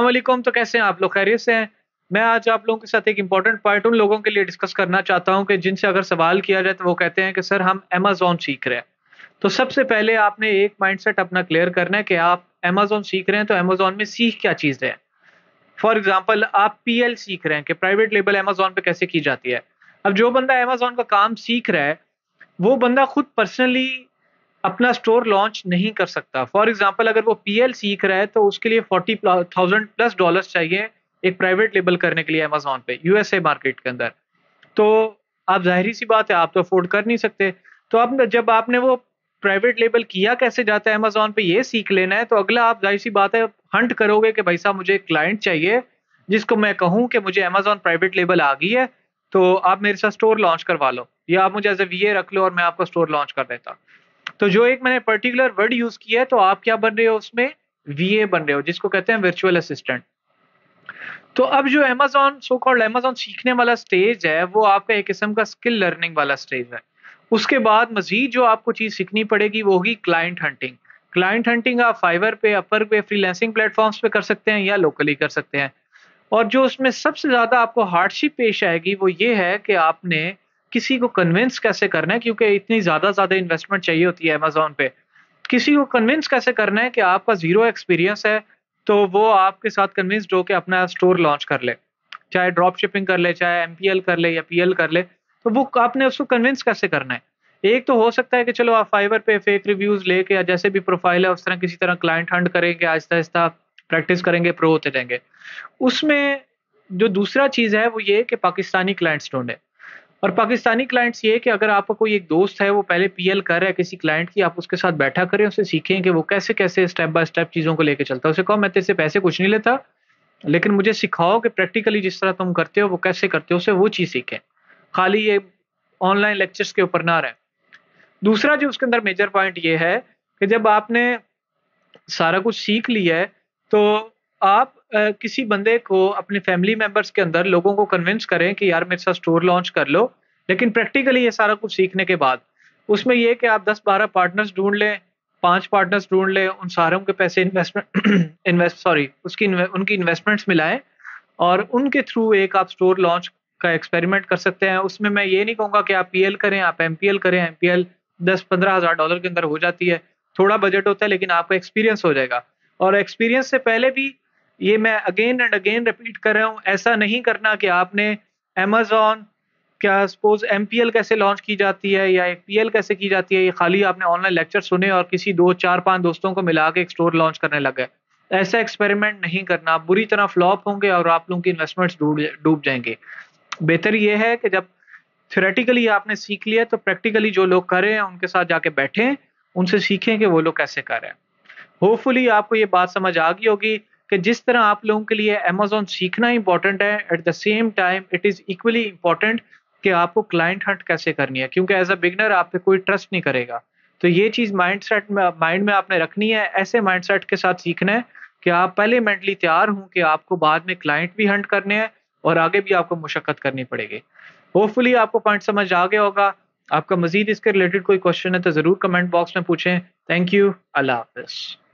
वालेकुम तो कैसे हैं आप लोग खैरियत से हैं? मैं आज आप लोगों के साथ एक इम्पोर्टेंट पॉइंट उन लोगों के लिए डिस्कस करना चाहता हूँ कि जिनसे अगर सवाल किया जाए तो वो कहते हैं कि सर हम अमेज़न सीख रहे हैं। तो सबसे पहले आपने एक माइंडसेट अपना क्लियर करना है कि आप अमेजोन सीख रहे हैं तो अमेज़न में सीख क्या चीज़ हैं? फॉर एग्ज़ाम्पल आप पीएल सीख रहे हैं कि प्राइवेट लेबल अमेजोन पे कैसे की जाती है। अब जो बंदा अमेजोन का काम सीख रहा है, वो बंदा खुद पर्सनली अपना स्टोर लॉन्च नहीं कर सकता। फॉर एग्ज़ाम्पल अगर वो पीएल सीख रहा है तो उसके लिए फोर्टी थाउज़ेंड प्लस डॉलर चाहिए एक प्राइवेट लेबल करने के लिए अमेज़न पे यूएसए मार्केट के अंदर। तो आप ज़ाहिर-सी बात है आप तो अफ़ोर्ड कर नहीं सकते। तो अब जब आपने वो प्राइवेट लेबल किया कैसे जाता है अमेजोन पे ये सीख लेना है तो अगला आप ज़ाहिर-सी बात है हंट करोगे कि भाई साहब मुझे एक क्लाइंट चाहिए जिसको मैं कहूँ कि मुझे अमेजोन प्राइवेट लेबल आ गई है, तो आप मेरे साथ स्टोर लॉन्च करवा लो या आप मुझे एज़ अ वीए रख लो और मैं आपका स्टोर लॉन्च कर देता। तो जो एक मैंने पर्टिकुलर वर्ड यूज़ किया है तो आप क्या बन रहे हो उसमें वीए बन रहे हो जिसको कहते हैं वर्चुअल असिस्टेंट। तो अब जो अमेज़न सो कॉल्ड अमेज़न सीखने वाला स्टेज है वो आपका एक किस्म का स्किल लर्निंग वाला स्टेज है। उसके बाद मज़ीद जो आपको चीज़ सीखनी पड़ेगी वो होगी क्लाइंट हंटिंग। क्लाइंट हंटिंग आप फाइवर पे, अपर पे, फ्रीलांसिंग प्लेटफ़ॉर्म्स पे कर सकते हैं या लोकली कर सकते हैं। और जो उसमें सबसे ज़्यादा आपको हार्डशिप पेश आएगी वो ये है कि आपने किसी को कन्विंस कैसे करना है क्योंकि इतनी ज़्यादा ज़्यादा इन्वेस्टमेंट चाहिए होती है अमेजोन पे। किसी को कन्विंस कैसे करना है कि आपका ज़ीरो एक्सपीरियंस है, तो वो आपके साथ कन्विंस्ड हो के अपना स्टोर लॉन्च कर ले। चाहे ड्रॉप शिपिंग कर ले, चाहे एमपीएल कर ले या पीएल कर ले, तो वो आपने उसको कन्विंस कैसे करना है? एक तो हो सकता है कि चलो आप फाइवर पे फेक रिव्यूज़ लेके या जैसे भी प्रोफ़ाइल है उस तरह किसी तरह क्लाइंट हंड करेंगे, आहिस्ता-आहिस्ता प्रैक्टिस करेंगे, प्रो होते जाएँगे। उसमें जो दूसरा चीज़ है वो ये कि पाकिस्तानी क्लाइंट्स ढूँढें। और पाकिस्तानी क्लाइंट्स ये है कि अगर आपका कोई एक दोस्त है वो पहले पीएल कर रहा है किसी क्लाइंट की, आप उसके साथ बैठा करें, उसे सीखें कि वो कैसे-कैसे स्टेप बाय स्टेप चीज़ों को लेकर चलता है। उसे कहो मैं तेरे से पैसे कुछ नहीं लेता, लेकिन मुझे सिखाओ कि प्रैक्टिकली जिस तरह तुम करते हो वो कैसे करते हो, उसे वो चीज़ सीखें। खाली ये ऑनलाइन लेक्चर्स के ऊपर ना रहें। दूसरा जो उसके अंदर मेजर पॉइंट ये है कि जब आपने सारा कुछ सीख लिया है, तो आप अ, किसी बंदे को अपने फैमिली मेंबर्स के अंदर लोगों को कन्विंस करें कि यार मेरे साथ स्टोर लॉन्च कर लो। लेकिन प्रैक्टिकली ये सारा कुछ सीखने के बाद, उसमें ये कि आप 10-12 पार्टनर्स ढूंढ लें, 5 पार्टनर्स ढूंढ लें, उन सारों के पैसे इन्वेस्टमेंट इन्वेस्ट सॉरी उसकी उनकी इन्वेस्टमेंट्स मिलाएँ और उनके थ्रू एक आप स्टोर लॉन्च का एक्सपेरिमेंट कर सकते हैं। उसमें मैं ये नहीं कहूँगा कि आप पीएल करें, आप एमपीएल करें, एमपीएल 10-15 हज़ार डॉलर के अंदर हो जाती है। थोड़ा बजट होता है लेकिन आपका एक्सपीरियंस हो जाएगा। और एक्सपीरियंस से पहले भी ये मैं अगेन एंड अगेन रिपीट कर रहा हूँ, ऐसा नहीं करना कि आपने अमेजोन क्या सपोज़ एमपीएल कैसे लॉन्च की जाती है या पीएल कैसे की जाती है, ये खाली आपने ऑनलाइन लेक्चर सुने और किसी 2, 4, 5 दोस्तों को मिला के एक स्टोर लॉन्च करने लग गए। ऐसा एक्सपेरिमेंट नहीं करना, आप बुरी तरह फ्लॉप होंगे और आप लोगों की इन्वेस्टमेंट्स डूब जाएँगे बेहतर ये है कि जब थ्योरेटिकली आपने सीख लिया तो प्रैक्टिकली जो लोग कर हैं उनके साथ जाके बैठें, उनसे सीखें कि वो लोग कैसे कर। होपफुली आपको ये बात समझ आ गई होगी कि जिस तरह आप लोगों के लिए अमेजोन सीखना इम्पोर्टेंट है, at the same time it is equally important कि आपको क्लाइंट हंट कैसे करनी है क्योंकि एज़ अ बिगनर आप पे कोई ट्रस्ट नहीं करेगा। तो ये चीज़ माइंडसेट में माइंड में आपने रखनी है, ऐसे माइंड सेट के साथ सीखना है कि आप पहले मेंटली तैयार हों कि आपको बाद में क्लाइंट भी हंट करने हैं और आगे भी आपको मुशक्कत करनी पड़ेगी। होपफुली आपको पॉइंट समझ आ गया होगा। आपका मज़ीद इसके रिलेटेड कोई क्वेश्चन है तो ज़रूर कमेंट बॉक्स में पूछें। Thank you. अल्लाह हाफ़िज़।